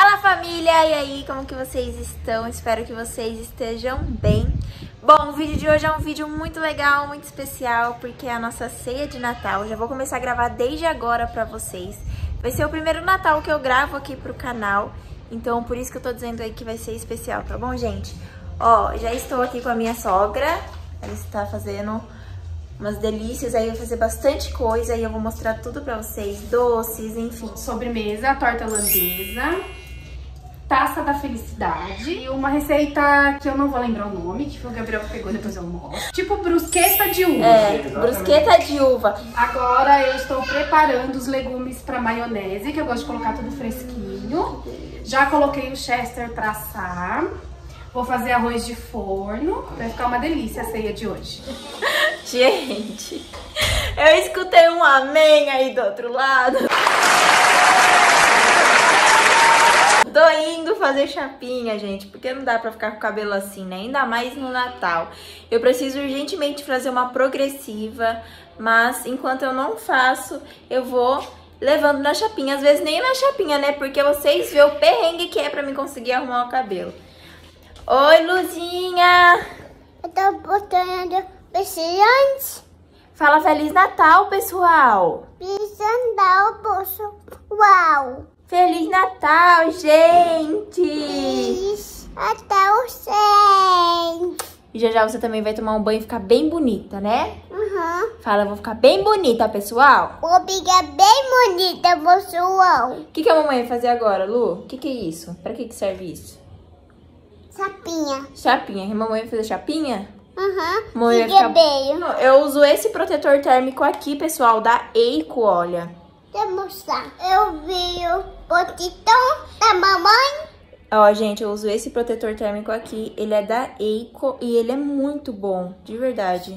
Fala família, e aí, como que vocês estão? Espero que vocês estejam bem. Bom, o vídeo de hoje é um vídeo muito legal, muito especial, porque é a nossa ceia de Natal. Já vou começar a gravar desde agora pra vocês. Vai ser o primeiro Natal que eu gravo aqui pro canal, então por isso que eu tô dizendo aí que vai ser especial, tá bom, gente? Ó, já estou aqui com a minha sogra, ela está fazendo umas delícias, aí eu vou fazer bastante coisa, aí eu vou mostrar tudo pra vocês, doces, enfim. Sobremesa, torta holandesa, taça da felicidade e uma receita que eu não vou lembrar o nome, que foi o Gabriel que pegou, depois eu mostro. Tipo brusqueta de uva. É, brusqueta de uva. Agora eu estou preparando os legumes para maionese, que eu gosto de colocar tudo fresquinho. Já coloquei o chester pra assar. Vou fazer arroz de forno. Vai ficar uma delícia a ceia de hoje. Gente, eu escutei um amém aí do outro lado. Tô indo fazer chapinha, gente, porque não dá pra ficar com o cabelo assim, né? Ainda mais no Natal. Eu preciso urgentemente fazer uma progressiva, mas enquanto eu não faço, eu vou levando na chapinha. Às vezes nem na chapinha, né? Porque vocês vê o perrengue que é pra mim conseguir arrumar o cabelo. Oi, Luzinha! Eu tô botando antes. Fala Feliz Natal, pessoal! Pisando o bolso. Feliz Natal, gente! Feliz até o 100. E já já você também vai tomar um banho e ficar bem bonita, né? Uhum. Fala, vou ficar bem bonita, pessoal. Vou ficar bem bonita, pessoal. O que, que a mamãe vai fazer agora, Lu? O que, que é isso? Pra que, que serve isso? Sapinha. Chapinha. A mamãe vai fazer chapinha? Uhum. Mamãe vai ficar... Eu uso esse protetor térmico aqui, pessoal, da Eico, olha. Deixa eu mostrar. Eu vi o potitão da mamãe. Ó, gente, eu uso esse protetor térmico aqui. Ele é da Eico e ele é muito bom, de verdade.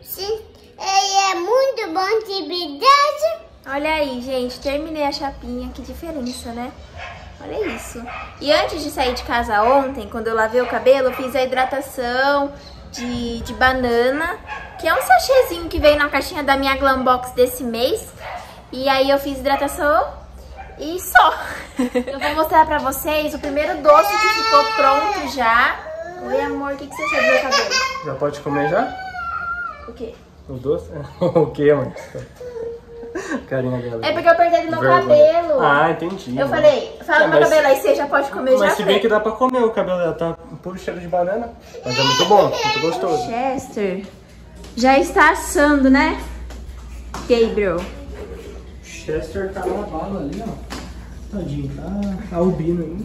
Sim, ele é muito bom de verdade. Olha aí, gente, terminei a chapinha, que diferença, né? Olha isso. E antes de sair de casa ontem, quando eu lavei o cabelo, eu fiz a hidratação de, de banana, que é um sachêzinho que veio na caixinha da minha Glam Box desse mês. E aí eu fiz hidratação e só. Eu vou mostrar pra vocês o primeiro doce que ficou pronto já. Oi, amor, o que, que você achou do meu cabelo? Já pode comer já? O quê? O doce? o que, mãe? Carinha dela. É porque eu apertei do meu Vergonha. cabelo. Ah, entendi. Eu falei, fala É, do meu mas- cabelo aí, você já pode comer, já Mas se bem que dá pra comer o cabelo dela, tá puro cheiro de banana. Mas é muito bom, muito gostoso. Chester já está assando, né? Gabriel. Chester tá lavado ali, ó. Tadinho, tá albino ainda.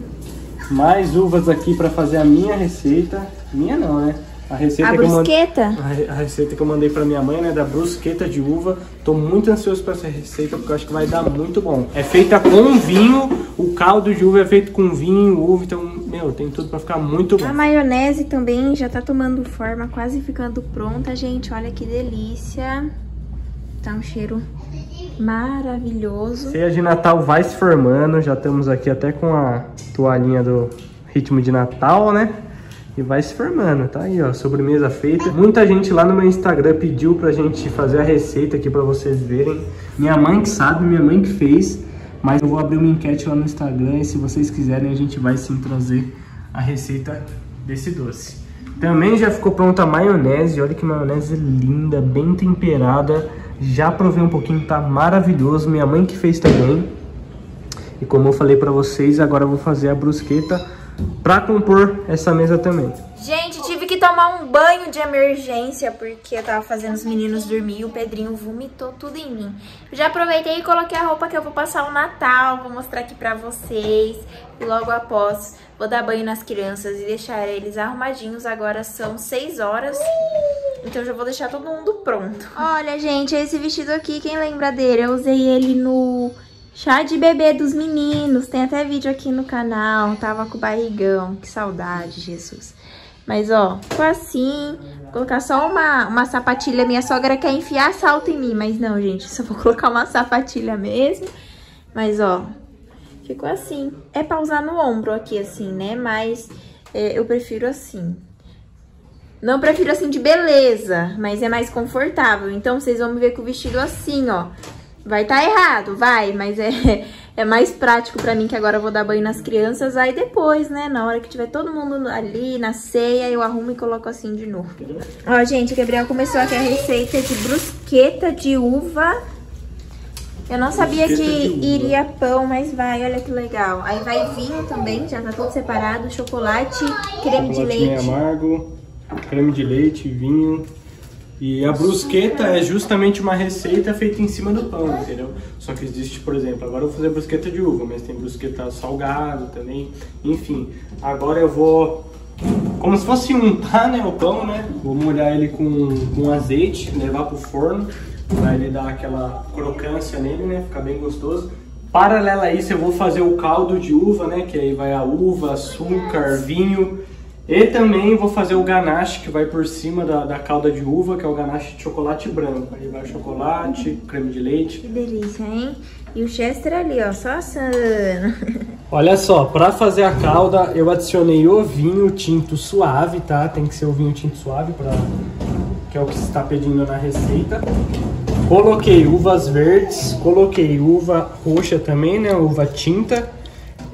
Mais uvas aqui pra fazer a minha receita. Minha não, né? A receita A que eu mandei. brusqueta? A re- a receita que eu mandei pra minha mãe, né, da brusqueta de uva. Tô muito ansioso pra essa receita porque eu acho que vai dar muito bom. É feita com vinho, o caldo de uva é feito com vinho, uva, então, meu, tem tudo pra ficar muito bom. A maionese também já tá tomando forma, quase ficando pronta, gente. Olha que delícia. Tá um cheiro maravilhoso. Ceia de Natal vai se formando, já estamos aqui até com a toalhinha do ritmo de Natal, né? E vai se formando, tá aí, ó, sobremesa feita. Muita gente lá no meu Instagram pediu pra gente fazer a receita aqui pra vocês verem. Minha mãe que sabe, minha mãe que fez, mas eu vou abrir uma enquete lá no Instagram e se vocês quiserem a gente vai sim trazer a receita desse doce. Também já ficou pronta a maionese, olha que maionese linda, bem temperada. Já provei um pouquinho, tá maravilhoso. Minha mãe que fez também. E como eu falei pra vocês, agora eu vou fazer a brusqueta pra compor essa mesa também. Gente, tomar um banho de emergência porque eu tava fazendo os meninos dormir e o Pedrinho vomitou tudo em mim. Já aproveitei e coloquei a roupa que eu vou passar o Natal, vou mostrar aqui pra vocês. E logo após, vou dar banho nas crianças e deixar eles arrumadinhos. Agora são 6 horas, então já vou deixar todo mundo pronto. Olha, gente, esse vestido aqui, quem lembra dele? Eu usei ele no chá de bebê dos meninos. Tem até vídeo aqui no canal. Tava com barrigão, que saudade, Jesus. Mas, ó, ficou assim. Vou colocar só uma, uma sapatilha. Minha sogra quer enfiar salto em mim. Mas não, gente. Só vou colocar uma sapatilha mesmo. Mas, ó, ficou assim. É pra usar no ombro aqui, assim, né? Mas é, eu prefiro assim. Não prefiro assim de beleza, mas é mais confortável. Então, vocês vão me ver com o vestido assim, ó. Vai tá errado, vai, mas é, É mais prático pra mim que agora eu vou dar banho nas crianças. Aí depois, né, na hora que tiver todo mundo ali na ceia, eu arrumo e coloco assim de novo. Ó, gente, o Gabriel começou aqui a receita de brusqueta de uva. Eu não sabia que iria pão, mas vai, olha que legal. Aí vai vinho também, já tá tudo separado, chocolate, creme de leite. amargo, creme de leite, vinho. E a brusqueta é justamente uma receita feita em cima do pão, entendeu? Só que existe, por exemplo, agora eu vou fazer brusqueta de uva, mas tem brusqueta salgado também. Enfim, agora eu vou, como se fosse untar né, o pão, né? Vou molhar ele com, com azeite, levar pro forno, pra ele dar aquela crocância nele, né? Ficar bem gostoso. Paralela a isso, eu vou fazer o caldo de uva, né? Que aí vai a uva, açúcar, vinho e também vou fazer o ganache que vai por cima da, da calda de uva, que é o ganache de chocolate branco. Aí vai chocolate, creme de leite. Que delícia, hein? E o Chester ali, ó, só assando. Olha só, para fazer a calda eu adicionei o vinho tinto suave, tá? Tem que ser o vinho tinto suave, pra... que é o que se está pedindo na receita. Coloquei uvas verdes, coloquei uva roxa também, né? Uva tinta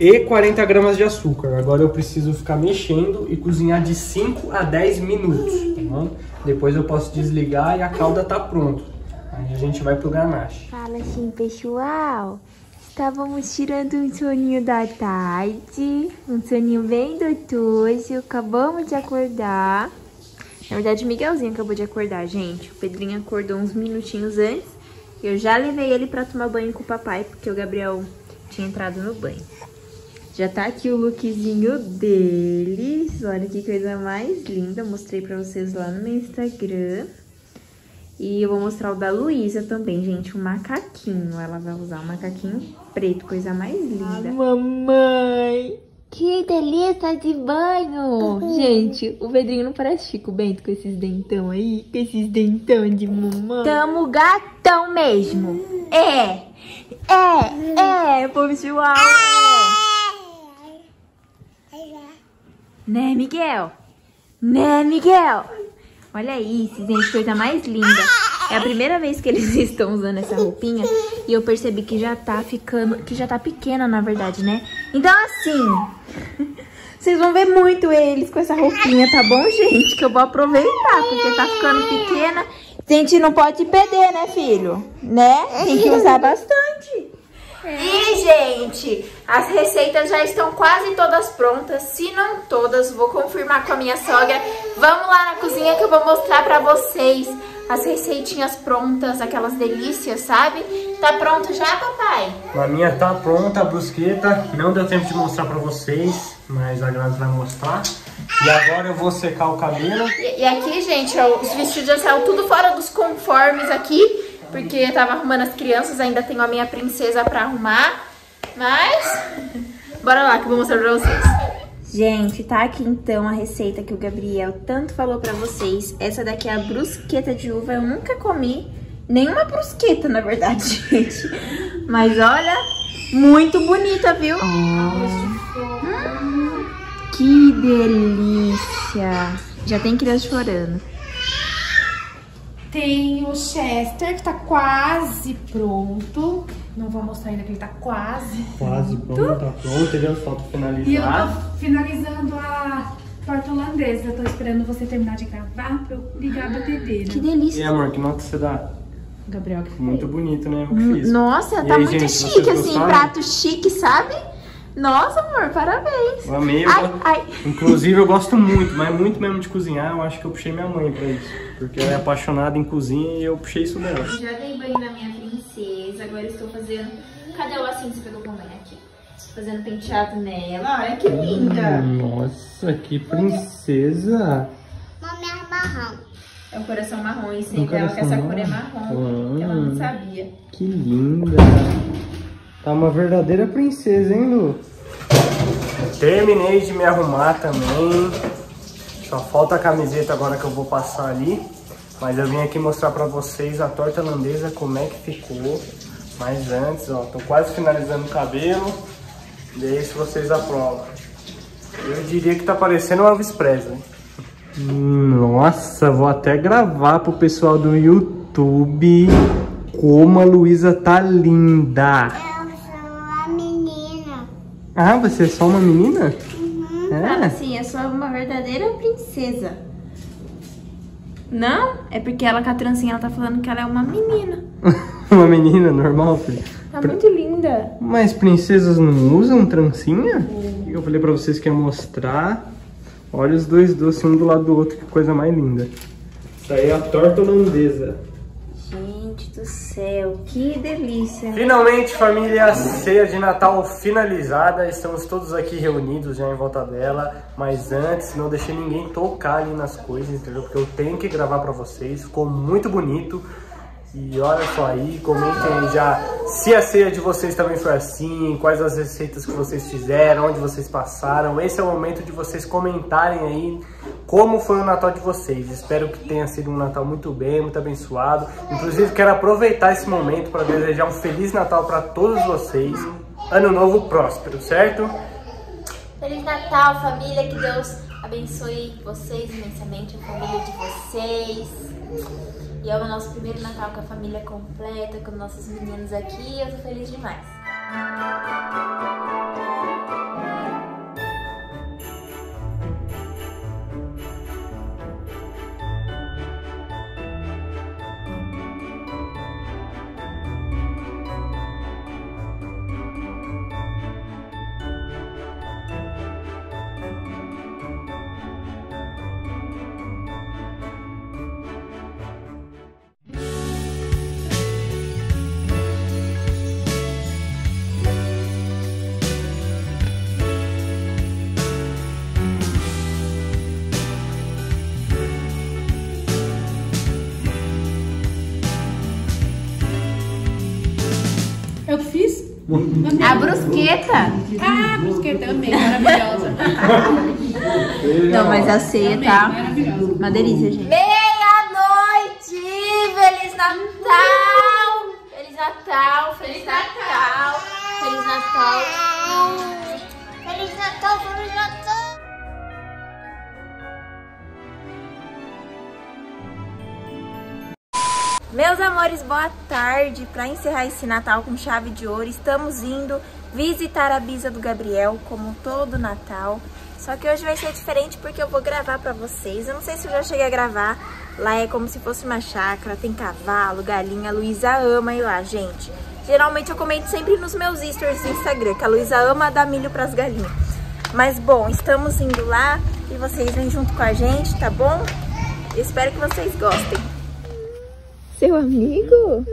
e 40 gramas de açúcar. Agora eu preciso ficar mexendo e cozinhar de 5 a 10 minutos, tá? Depois eu posso desligar e a calda tá pronta. Aí a gente vai pro ganache. Fala assim, pessoal. Estávamos tirando um soninho da tarde, um soninho bem gostoso, acabamos de acordar. Na verdade, o Miguelzinho acabou de acordar, gente. O Pedrinho acordou uns minutinhos antes. Eu já levei ele pra tomar banho com o papai, porque o Gabriel tinha entrado no banho. Já tá aqui o lookzinho deles. Olha que coisa mais linda. Mostrei pra vocês lá no meu Instagram. E eu vou mostrar o da Luísa também, gente. O macaquinho. Ela vai usar o macaquinho preto. Coisa mais linda. mamãe! Que delícia de banho! Gente, o Pedrinho não parece Chico Bento com esses dentão aí? Com esses dentão de mamãe? Tamo gatão mesmo! É! É! É, pessoal! É! Né, Miguel? Né, Miguel? Olha isso, gente, coisa mais linda. É a primeira vez que eles estão usando essa roupinha e eu percebi que já tá ficando, que já tá pequena, na verdade, né? Então, assim, vocês vão ver muito eles com essa roupinha, tá bom, gente? Que eu vou aproveitar, porque tá ficando pequena. Gente não pode perder, né, filho? Né? Tem que usar bastante. E, gente, as receitas já estão quase todas prontas. Se não todas, vou confirmar com a minha sogra. Vamos lá na cozinha que eu vou mostrar pra vocês as receitinhas prontas, aquelas delícias, sabe? Tá pronto já, papai? A minha tá pronta, a brusqueta. Não deu tempo de mostrar pra vocês, mas a Grazi vai mostrar. E agora eu vou secar o cabelo. E, e aqui, gente, ó, os vestidos já saíram tudo fora dos conformes aqui porque eu tava arrumando as crianças, ainda tenho a minha princesa pra arrumar. Mas, bora lá que eu vou mostrar pra vocês. Gente, tá aqui então a receita que o Gabriel tanto falou pra vocês. Essa daqui é a brusqueta de uva. Eu nunca comi nenhuma brusqueta, na verdade, gente. Mas olha, muito bonita, viu? Hum, que delícia. Já tem criança chorando. Tem o Chester, que tá quase pronto. Não vou mostrar ainda que ele tá quase Quase pronto, tá pronto. Ele falta finalizar. E eu tô finalizando a torta holandesa. Eu tô esperando você terminar de gravar pra eu ligar a batedeira. Que delícia. E amor, que nota você dá? Gabriel que Muito bonito, né? Eu que fiz. Nossa, E tá aí, muito gente, chique, assim, gostaram? prato chique, sabe? Nossa, amor, parabéns. Eu amei. eu Ai, go- ai. Inclusive, eu gosto muito, mas muito mesmo de cozinhar. Eu acho que eu puxei minha mãe pra isso. Porque ela é apaixonada em cozinha e eu puxei isso dela. Já dei banho na minha princesa, agora estou fazendo... Cadê o lacinho que você pegou com a mãe aqui? Fazendo penteado nela, olha que linda. Nossa, que princesa. Mami é marrom. É o coração marrom, e Um sempre ela que essa cor é marrom. que ela não Ah. sabia. Que linda. Tá uma verdadeira princesa, hein, Lu? Terminei de me arrumar também. Só falta a camiseta agora que eu vou passar ali. Mas eu vim aqui mostrar pra vocês a torta holandesa, como é que ficou. Mas antes, ó, tô quase finalizando o cabelo. Daí se vocês aprovam. Eu diria que tá parecendo o Elvis Presley. Nossa, vou até gravar pro pessoal do YouTube como a Luísa tá linda. Eu sou a Ah, você é só uma menina? Fala É. assim, eu sou uma verdadeira princesa. Não? É porque ela com a trancinha, ela tá falando que ela é uma menina. uma menina normal, filho. Tá muito linda. Mas princesas não usam trancinha? Eu falei pra vocês que ia mostrar. Olha os dois doces um do lado do outro, que coisa mais linda. Isso aí é a torta holandesa. Gente do céu, que delícia. Finalmente, família, ceia de Natal finalizada. Estamos todos aqui reunidos já em volta dela. Mas antes, não deixei ninguém tocar ali nas coisas, entendeu? Porque eu tenho que gravar pra vocês. Ficou muito bonito. E olha só aí, comentem aí já se a ceia de vocês também foi assim, quais as receitas que vocês fizeram, onde vocês passaram. Esse é o momento de vocês comentarem aí como foi o Natal de vocês. Espero que tenha sido um Natal muito bem, muito abençoado. Inclusive, quero aproveitar esse momento para desejar um Feliz Natal para todos vocês. Ano novo próspero, certo? Feliz Natal, família. Que Deus abençoe vocês imensamente, a família de vocês. E é o nosso primeiro Natal com a família completa, com nossos meninos aqui. Eu tô feliz demais. A brusqueta. Ah, brusqueta, amei, maravilhosa. Não, mas a ceia Amei, tá maravilhosa. uma delícia, gente. Meia-noite! Feliz Natal! Feliz Natal! Feliz Natal! Feliz Natal! Feliz Natal, Feliz Natal. Meus amores, boa tarde. Para encerrar esse Natal com chave de ouro, estamos indo visitar a Bisa do Gabriel, como todo Natal. Só que hoje vai ser diferente porque eu vou gravar para vocês. Eu não sei se eu já cheguei a gravar. Lá é como se fosse uma chácara, tem cavalo, galinha. A Luísa ama ir lá, gente. Geralmente eu comento sempre nos meus stories do Instagram, que a Luísa ama dar milho pras galinhas. Mas bom, estamos indo lá e vocês vêm junto com a gente, tá bom? Espero que vocês gostem. Seu amigo?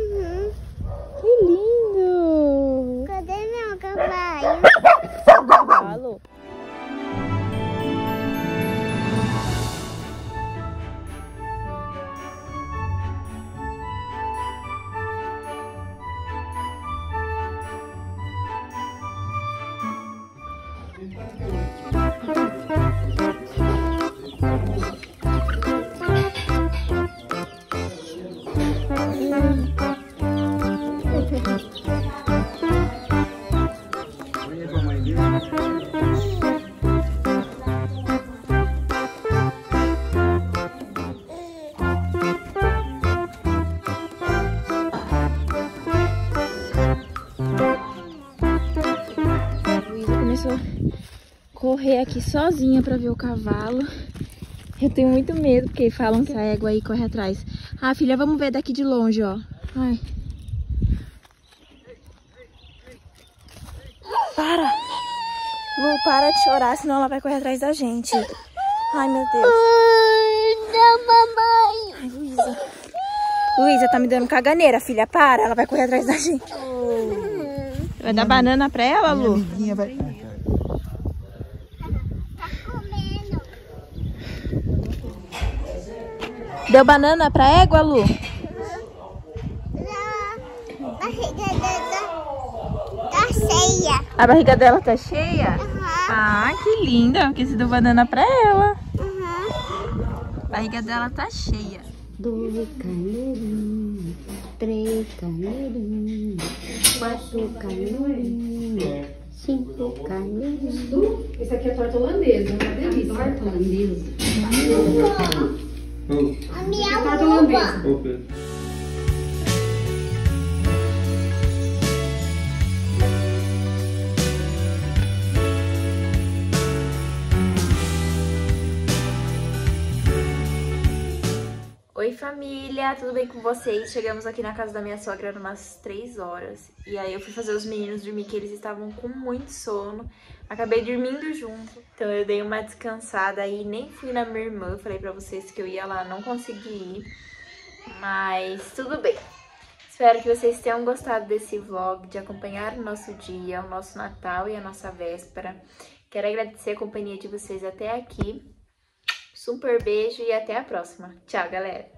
Correr aqui sozinha pra ver o cavalo. Eu tenho muito medo, porque falam que a égua aí corre atrás. Ah, filha, vamos ver daqui de longe, ó. Ai. Para! Lu, para de chorar, senão ela vai correr atrás da gente. Ai, meu Deus. Não, mamãe. Ai, Luísa. Luísa, tá me dando caganeira, filha. Para, ela vai correr atrás da gente. Vai dar banana pra ela, Lu? Comendo. Deu banana pra égua, Lu? Na barriga da, da ceia. A barriga dela tá cheia? Aham. Ah, que linda, porque você deu banana pra ela. Aham. A barriga dela tá cheia. Dois carneirinhos, três carneirinhos, quatro carneirinhos, cinco carneirinhos. Esse aqui é torta holandesa, uma delícia. Torta holandesa. A minha Torta família, tudo bem com vocês? Chegamos aqui na casa da minha sogra umas 3 horas. E aí eu fui fazer os meninos dormir, que eles estavam com muito sono. Acabei dormindo junto. Então eu dei uma descansada aí, nem fui na minha irmã. Falei pra vocês que eu ia lá, não consegui ir. Mas tudo bem. Espero que vocês tenham gostado desse vlog, de acompanhar o nosso dia, o nosso Natal e a nossa véspera. Quero agradecer a companhia de vocês até aqui. Super beijo e até a próxima. Tchau, galera!